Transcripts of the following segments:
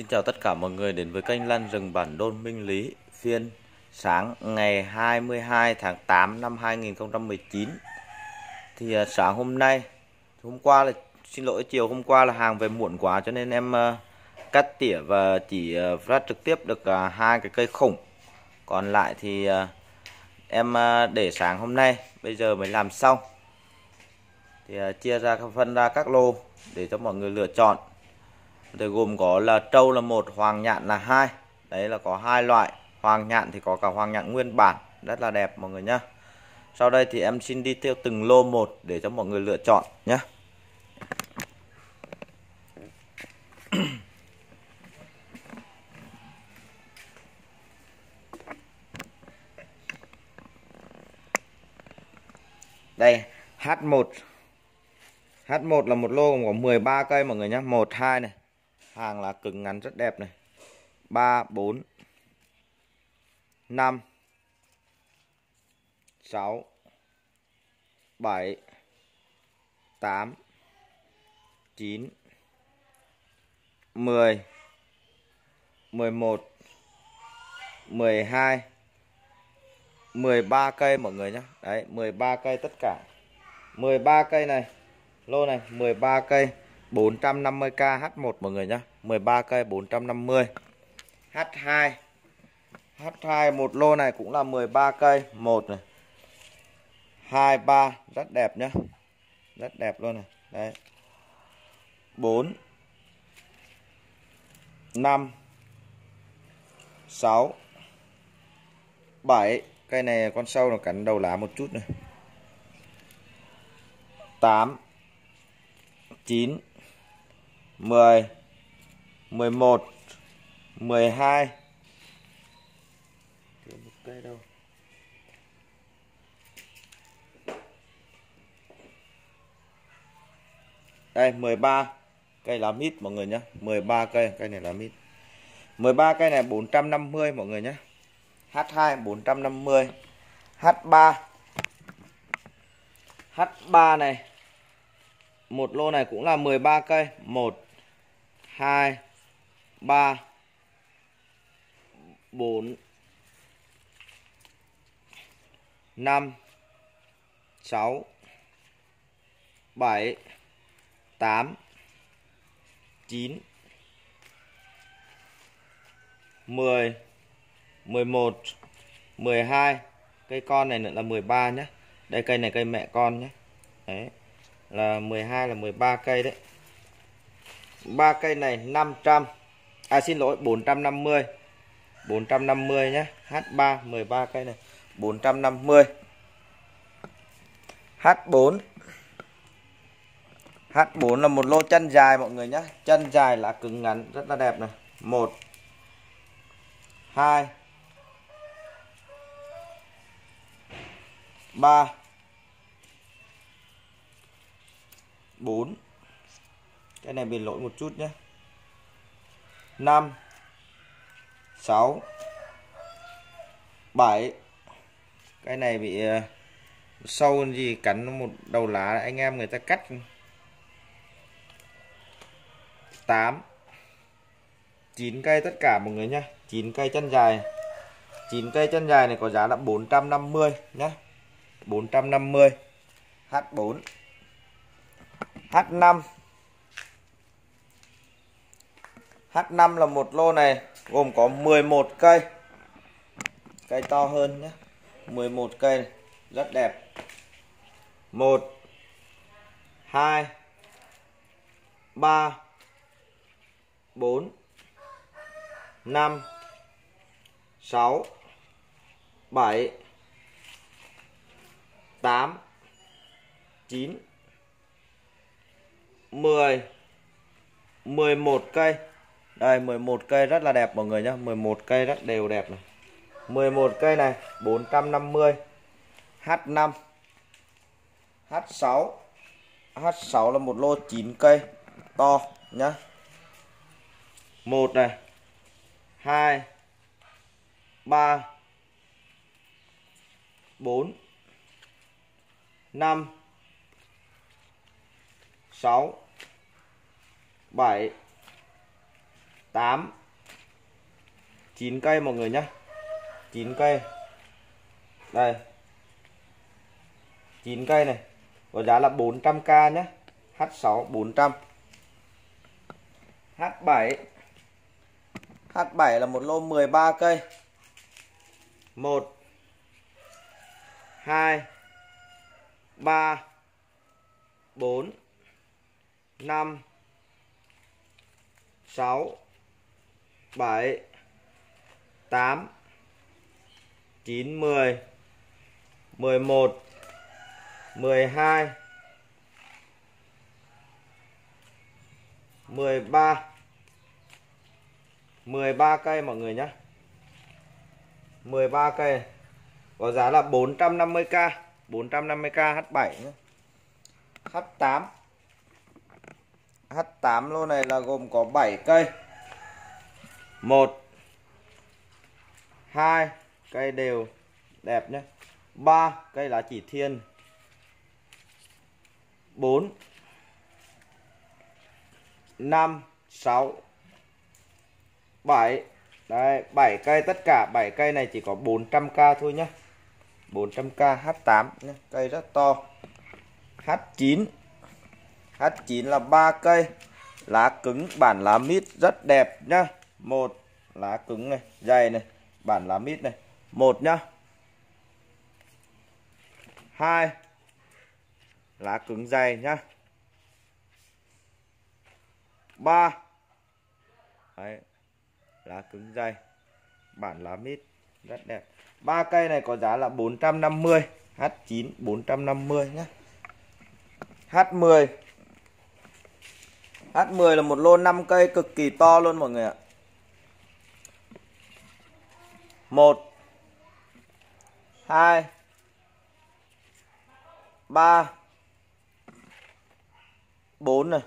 Xin chào tất cả mọi người đến với kênh Lan rừng bản đôn Minh Lý. Phiên sáng ngày 22 tháng 8 năm 2019 thì à, sáng hôm nay, hôm qua là, xin lỗi, chiều hôm qua là hàng về muộn quá cho nên em à, cắt tỉa và chỉ à, phát trực tiếp được hai cái cây khủng. Còn lại thì em để sáng hôm nay, bây giờ mới làm xong. Thì chia ra, phân ra các lô để cho mọi người lựa chọn thì gồm có là trâu là một, hoàng nhạn là hai. Đấy là có hai loại. Hoàng nhạn thì có cả hoàng nhạn nguyên bản, rất là đẹp mọi người nhá. Sau đây thì em xin đi theo từng lô một để cho mọi người lựa chọn nhé đây H1 H1 là một lô gồm có 13 cây mọi người nhé 1 2 này hàng là cứng ngắn rất đẹp này. 3 4 5 6 7 8 9 10 11 12 13 cây mọi người nhé Đấy 13 cây tất cả. 13 cây này, Lô này 13 cây. 450k H1 mọi người nhá. 13 cây 450 H2 H2 một lô này cũng là 13 cây 1 này. 2 3 rất đẹp nhá. Rất đẹp luôn này. Đấy. 4 5 6 7 cây này con sâu nó cắn đầu lá một chút này. 8 9 10 11 12 Thiếu một cây đâu? Đây 13 cây lá mít mọi người nhé 13 cây cây này lá mít. 13 cây này 450 mọi người nhé H2 450 H3 H3 này một lô này cũng là 13 cây. 1 2 3 4 5 6 7 8 9 10 11 12 cây con này nữa là 13 nhé đây, cây này cây mẹ con nhé đấy, là 12 là 13 cây đấy ba cây này 500 à xin lỗi 450 450 nhé. H3 13 cây này 450 H4 H4 là một lô chân dài, mọi người nhé. Chân dài là cứng ngắn, rất là đẹp này. 1 2 3 4 cái này bị lỗi một chút nhé. 5 6 7 cái này bị ờ, sâu hơn gì, cắn một đầu lá anh em người ta cắt. 8 9 cây tất cả mọi người nhé 9 cây chân dài. 9 cây chân dài này có giá là 450 nhé 450 H4 H5 H5 là một lô này, gồm có 11 cây. Cây to hơn nhé. 11 cây này. rất đẹp. 1 2 3 4 5 6 7 8 9 10 11 cây đây 11 cây rất là đẹp mọi người nhá. 11 cây rất đều đẹp này. 11 cây này 450 H5 H6 H6 là một lô 9 cây to nhá. một này. hai. ba. bốn. năm. sáu. bảy. 8 9 cây mọi người nhé 9 cây. Đây. 9 cây này. Có giá là 400k nhé H6 400 H7 H7 là một lô 13 cây. 1 2 3 4 5 6 7 8 9 10 11 12 13 13 cây mọi người nhé 13 cây, có giá là 450k 450k H7 nhé H8 H8 lô này là gồm có 7 cây. 1 2 cây đều đẹp nhé. 3 cây lá chỉ thiên. 4 5 6 7 Đây 7 cây, tất cả 7 cây này chỉ có 400k thôi nhé. 400k H8 nhé, cây rất to. H9 H9 là 3 cây. Lá cứng, bản lá mít rất đẹp nhá một lá cứng này dày này bản lá mít này. Một nhá. Hai lá cứng dày nhá. Ba. Đấy, lá cứng dày bản lá mít rất đẹp. Ba cây này có giá là 450 H9 450 nhé H10 H10 là một lô 5 cây cực kỳ to luôn mọi người ạ. 1 2 3 4 này.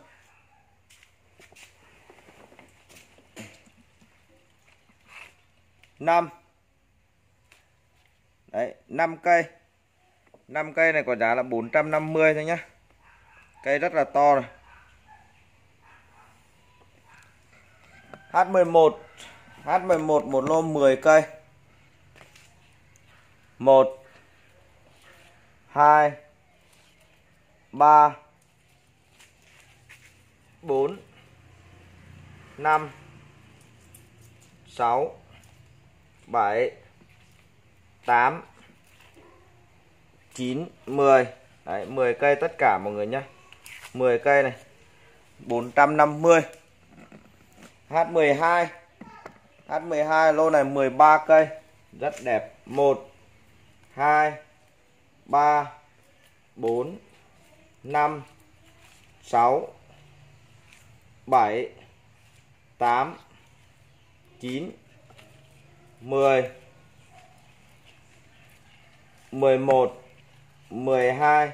Năm. Đấy 5 cây. 5 cây này có giá là 450 thôi nhá. Cây rất là to này. H11 H11 một lô 10 cây. 1 2 3 4 5 6 7 8 9 10 Đấy 10 cây tất cả mọi người nhé 10 cây này. 450 H12 H12 lô này 13 cây. Rất đẹp. 1 2 3 4 5 6 7 8 9 10 11 12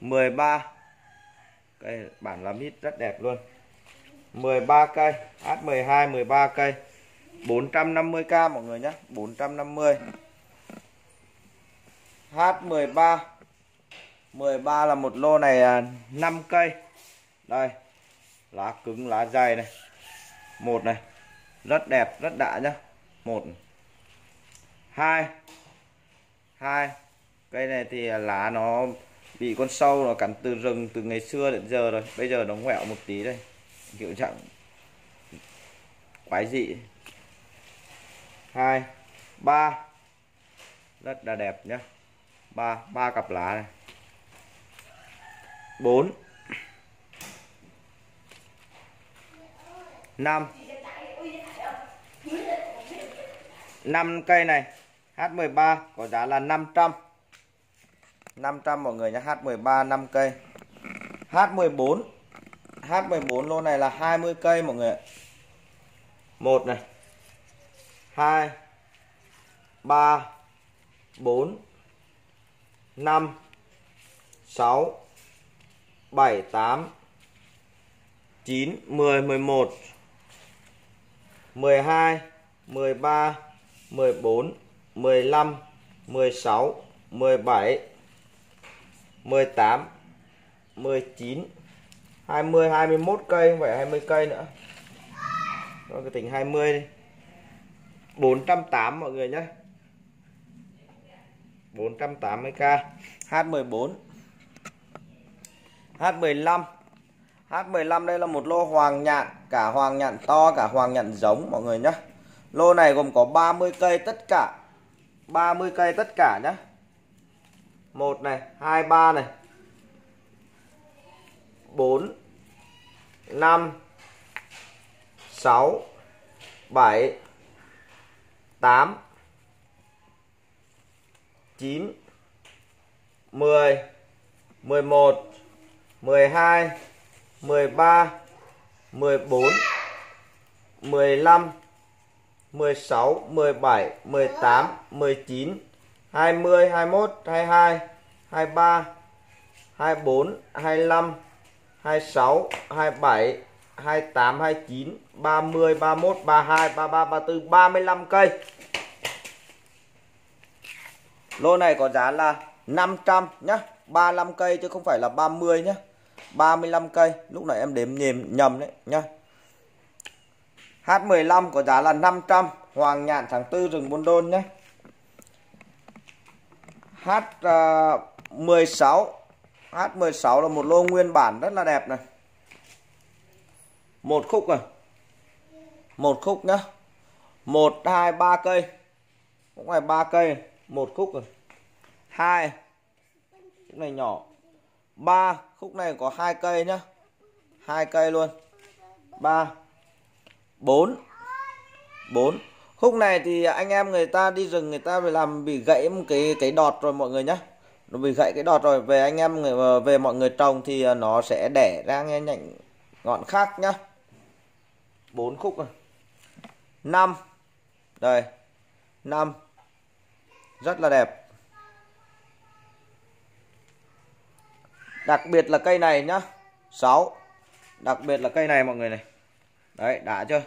13 cây bản làm mít rất đẹp luôn. 13 cây H12 13 cây. 450k mọi người nhé 450 H13 13 là một lô này à, 5 cây. Đây, lá cứng, lá dày này. Một này, rất đẹp, rất đã nhá. Một hai. Hai. Cây này thì à, lá nó bị con sâu, nó cắn từ rừng, từ ngày xưa đến giờ rồi. Bây giờ nó ngoẹo một tí đây. Kiểu chẳng quái dị. Hai. Ba. Rất là đẹp nhá ba ba cặp lá này. Bốn. Năm. Năm cây này H13 có giá là 500 500 mọi người nhé H13 5 cây. H14 H14 lô này là 20 cây mọi người ạ. 1 này. 2 3 4 5 6 7 8 9 10 11 12 13 14 15 16 17 18 19 20 21 cây, không phải 20 cây nữa. Rồi cái tỉnh 20 đi. 480 mọi người nhé. 480k H14 H15 H15 đây là một lô hoàng nhạn, cả hoàng nhạn to, cả hoàng nhạn giống, mọi người nhé lô này gồm có 30 cây tất cả 30 cây tất cả nhé một này, hai, ba này 4 5 6 7 8 9 10 11 12 13 14 15 16 17 18 19 20 21 22 23 24 25 26 27 28 29 30 31 32 33 34 35 cây lô này có giá là 500 nhá 35 cây chứ không phải là 30 nhá. 35 cây, lúc nãy em đếm nhầm nhầm đấy nhá. H15 có giá là 500 Hoàng nhạn tháng 4 rừng Buôn Đôn nhé H16 H16 là một lô nguyên bản rất là đẹp này. Một khúc này. Một khúc nhá. Một, hai, ba cây. Cũng phải ba cây một khúc rồi. Hai. Khúc này nhỏ. Ba. Khúc này có hai cây nhá. Hai cây luôn. Ba. Bốn. Bốn. Khúc này thì anh em người ta đi rừng, người ta phải làm bị gãy một cái cái đọt rồi mọi người nhá. Nó bị gãy cái đọt rồi, về anh em người, về mọi người trồng thì à, nó sẽ đẻ ra nghe nhạnh ngọn khác nhá. Bốn khúc rồi. Năm. Đây. Năm rất là đẹp. Đặc biệt là cây này nhá. 6 đặc biệt là cây này mọi người này. Đấy, đã chưa?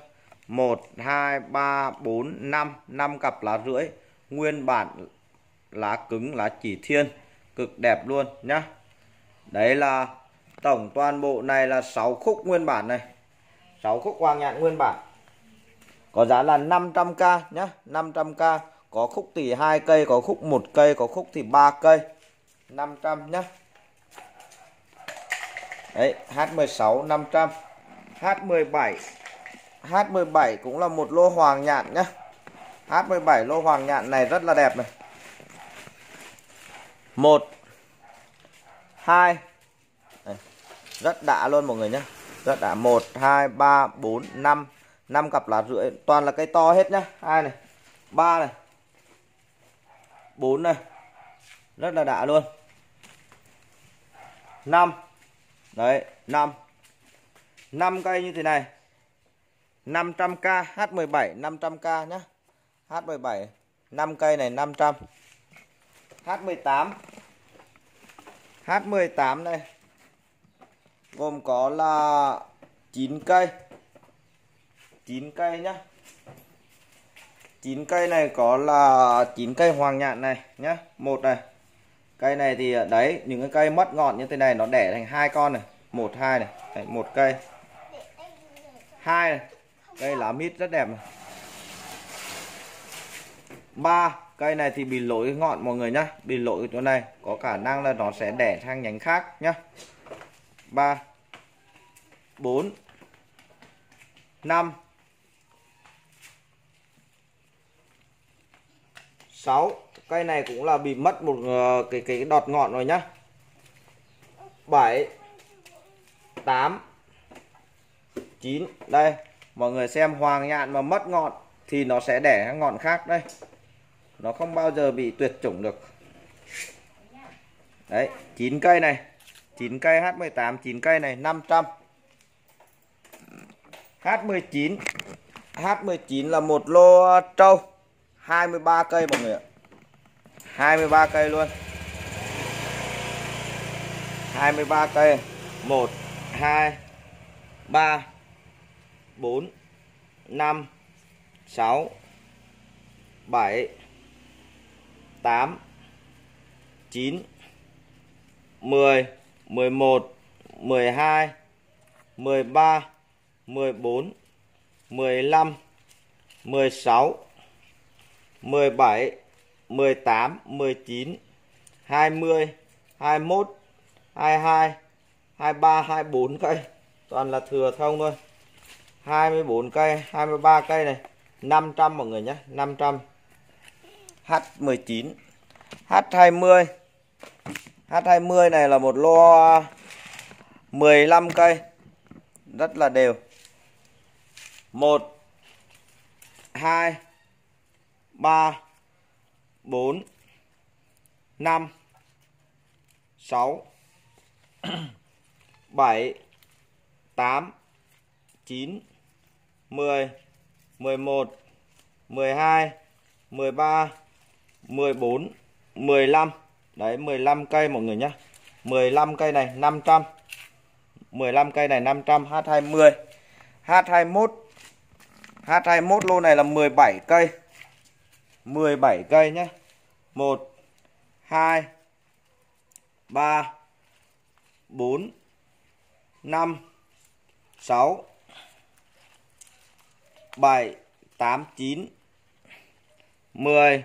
1 2 3 4 5 5 cặp lá rưỡi. Nguyên bản lá cứng, lá chỉ thiên. Cực đẹp luôn nhá. Đấy là tổng toàn bộ này là 6 khúc nguyên bản này. 6 khúc hoàng nhạn nguyên bản. Có giá là 500k nhá. 500k có khúc thì hai cây, có khúc một cây, có khúc thì ba cây. 500 nhá. Đấy H16 500 H17 H17 cũng là một lô hoàng nhạn nhá. H17 lô hoàng nhạn này rất là đẹp này. Một, hai. Rất đã luôn mọi người nhé rất đã. Một, hai, ba, bốn, năm. Năm cặp lá rưỡi, toàn là cây to hết nhá. Hai này, ba này. 4 này. Rất là đã luôn. 5 đấy, năm. Năm cây như thế này. 500k H17 500k nhá. H17 5 cây này 500 H18 H18 này. Gồm có là 9 cây. 9 cây nhá. 9 cây này có là 9 cây hoàng nhạn này nhá. Một này. Cây này thì à, đấy những cái cây mất ngọn như thế này nó đẻ thành hai con này. Một hai này. Đấy, một cây. Hai này. Cây lá mít rất đẹp này. Ba cây này thì bị lỗi ngọn mọi người nhá. Bị lỗi chỗ này. Có khả năng là nó sẽ đẻ sang nhánh khác nhá. 3 4 5 6 cây này cũng là bị mất một ờ, cái cái đọt ngọn rồi nhá. 7 8 9 đây, mọi người xem hoàng nhạn mà mất ngọn thì nó sẽ đẻ ngọn khác đây. Nó không bao giờ bị tuyệt chủng được. Đấy 9 cây này. 9 cây H18 9 cây này 500 H19 H19 là một lô trâu. 23 cây mọi người ạ. 23 cây luôn. 23 cây. 1 2 3 4 5 6 7 8 9 10 11 12 13 14 15 16 17 18 19 20 21 22 23 24 cây. Toàn là thừa thông thôi. 24 cây 23 cây này. 500 mọi người nhé 500 H19 H20 H20 này là một lô 15 cây. Rất là đều. 1 2 3 4 5 6 7 8 9 10 11 12 13 14 15 đấy 15 cây mọi người nhé 15 cây này 500 15 cây này 500 H20 H21 H21 lô này là 17 cây. 17 cây nhé. 1 2 3 4 5 6 7 8 9 10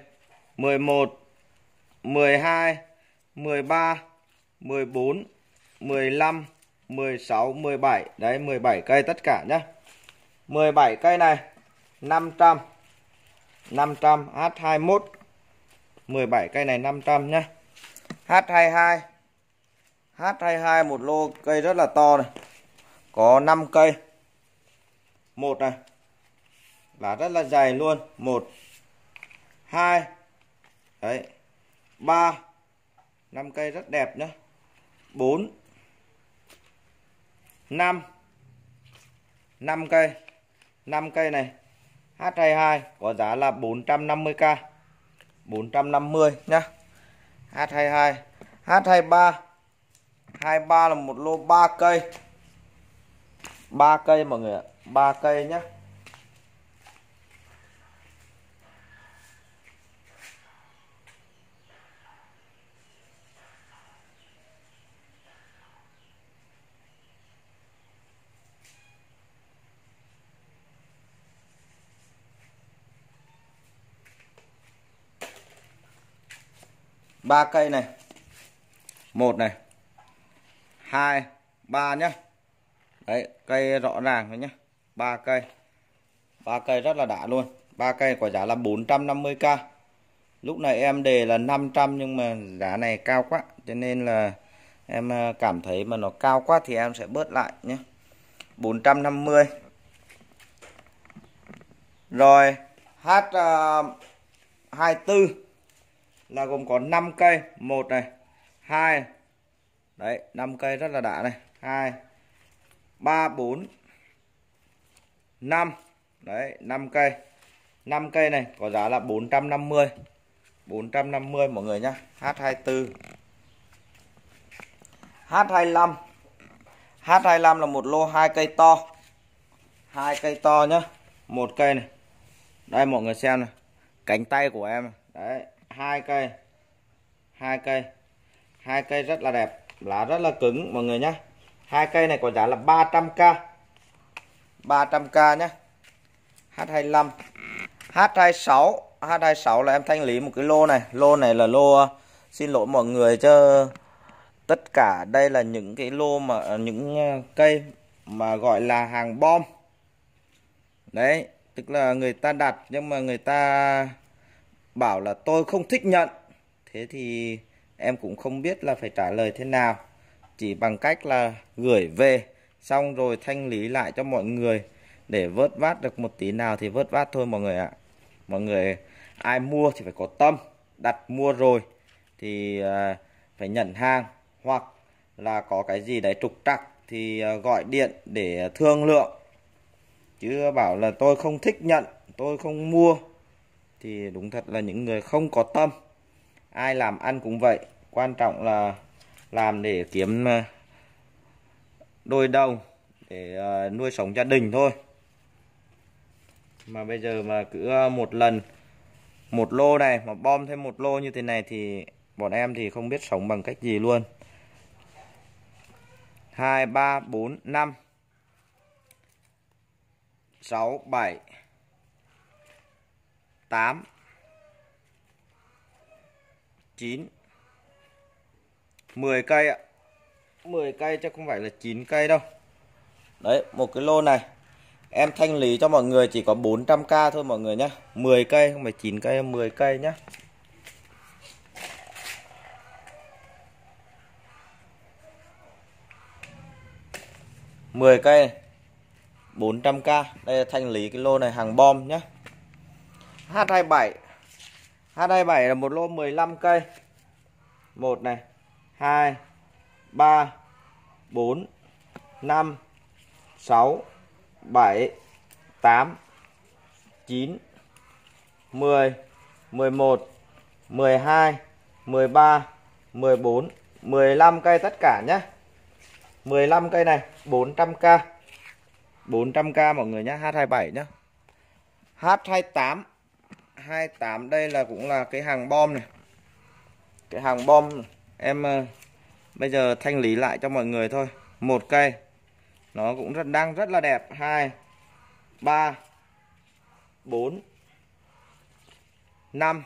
11 12 13 14 15 16 17 đấy 17 cây tất cả nhé. 17 cây này 500 500 H21 17 cây này 500 nhé H22 H22 một lô cây rất là to này. Có 5 cây. Một này. Là rất là dày luôn. Một, hai, đấy, ba. Năm cây rất đẹp nhé bốn, năm. Năm cây. 5 cây này. H22 có giá là 450k 450 nhá. H22 H23 23 là một lô 3 cây. 3 cây mọi người ạ 3 cây nhá. Ba cây này. Một này. Hai, ba nhá. Đấy, cây rõ ràng rồi nhá. Ba cây. Ba cây rất là đã luôn. Ba cây quả giá là 450k lúc này em đề là 500 nhưng mà giá này cao quá. Cho nên là em ờ, cảm thấy mà nó cao quá thì em sẽ bớt lại nhé 450 rồi H24 là gồm có 5 cây. Một này, hai. Đấy 5 cây rất là đã này. Hai, ba, bốn, năm. Đấy 5 cây. 5 cây này có giá là 450 450 mọi người nhá. H24 H25 H25 là một lô hai cây to. Hai cây to nhá. Một cây này. Đây, mọi người xem này. Cánh tay của em này. đấy hai cây. Hai cây. Hai cây rất là đẹp. Lá rất là cứng, mọi người nhé hai cây này có giá là 300k 300k nhé H25 H26 H26 là em thanh lý một cái lô này. Lô này là lô ờ, xin lỗi mọi người chứ tất cả đây là những cái lô mà ờ, những ờ, cây mà gọi là hàng bom. Đấy, tức là người ta đặt nhưng mà người ta bảo là tôi không thích nhận. Thế thì em cũng không biết là phải trả lời thế nào. Chỉ bằng cách là gửi về, xong rồi thanh lý lại cho mọi người. Để vớt vát được một tí nào thì vớt vát thôi mọi người ạ. Mọi người, ai mua thì phải có tâm. Đặt mua rồi thì à, phải nhận hàng. Hoặc là có cái gì đấy trục trặc thì à, gọi điện để thương lượng. Chứ bảo là tôi không thích nhận, tôi không mua thì đúng thật là những người không có tâm. Ai làm ăn cũng vậy, quan trọng là làm để kiếm ờ, đôi đồng để ờ, nuôi sống gia đình thôi. Mà bây giờ mà cứ ờ, một lần một lô này, mà bom thêm một lô như thế này thì bọn em thì không biết sống bằng cách gì luôn. 2 3 4 5 6 7 8 9 10 cây ạ. 10 cây chứ không phải là 9 cây đâu. Đấy, một cái lô này. Em thanh lý cho mọi người chỉ có 400k thôi mọi người nhé 10 cây, không phải 9 cây 10 cây nhé 10 cây 400k đây là thanh lý cái lô này hàng bom nhé H27 H27 là một lô 15 cây. 1 này 2 3 4 5 6 7 8 9 10 11 12 13 14 15 cây tất cả nhé. 15 cây này 400k 400k mọi người nhé H27 nhé. H28 28 đây là cũng là cái hàng bom này. Cái hàng bom này. em ờ, bây giờ thanh lý lại cho mọi người thôi. Một cây. Nó cũng rất, đang rất là đẹp. Hai, ba, bốn, năm,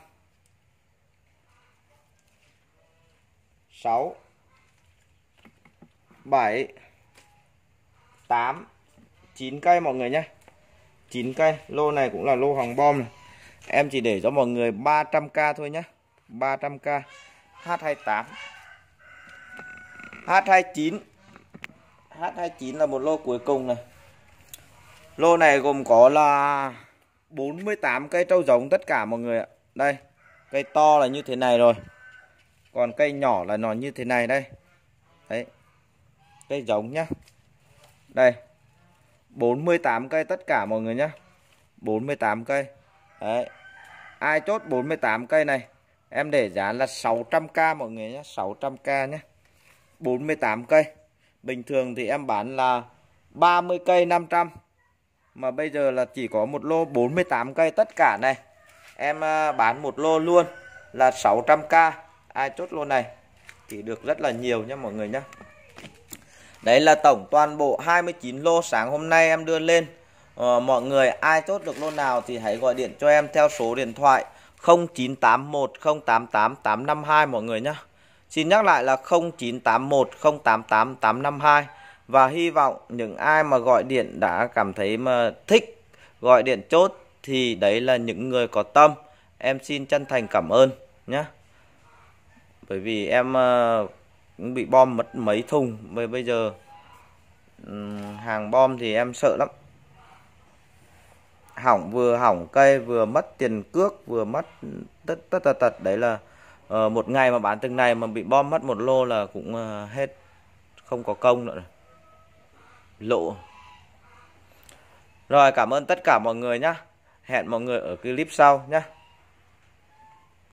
sáu 7 8 9 cây mọi người nhé. 9 cây. Lô này cũng là lô hàng bom này em chỉ để cho mọi người 300k thôi nhé 300k H28 H29 H29 là một lô cuối cùng này. Lô này gồm có là 48 cây trâu giống tất cả mọi người ạ. Đây, cây to là như thế này rồi. Còn cây nhỏ là nó như thế này đây. Đấy, cây giống nhá. Đây 48 cây tất cả mọi người nhá. 48 cây. Đấy ai chốt 48 cây này, em để giá là 600k mọi người nhé 600k nhé. 48 cây. Bình thường thì em bán là 30 cây 500 mà bây giờ là chỉ có một lô 48 cây tất cả này. Em à, bán một lô luôn là 600k ai chốt lô này thì được rất là nhiều nhé mọi người nhé. Đấy là tổng toàn bộ 29 lô sáng hôm nay em đưa lên. Ờ, mọi người ai chốt được lô nào thì hãy gọi điện cho em theo số điện thoại 0981 088 852 mọi người nhé Xin nhắc lại là 0981 088 852 Và hy vọng những ai mà gọi điện đã cảm thấy mà thích gọi điện chốt Thì đấy là những người có tâm. Em xin chân thành cảm ơn nhé Bởi vì em ờ, cũng bị bom mất mấy thùng. Bây bây giờ hàng bom thì em sợ lắm hỏng vừa hỏng cây vừa mất tiền cước vừa mất tất tất tật tật đấy là uh, một ngày mà bán từng này mà bị bom mất một lô là cũng uh, hết không có công nữa lộ rồi cảm ơn tất cả mọi người nhé hẹn mọi người ở clip sau nhé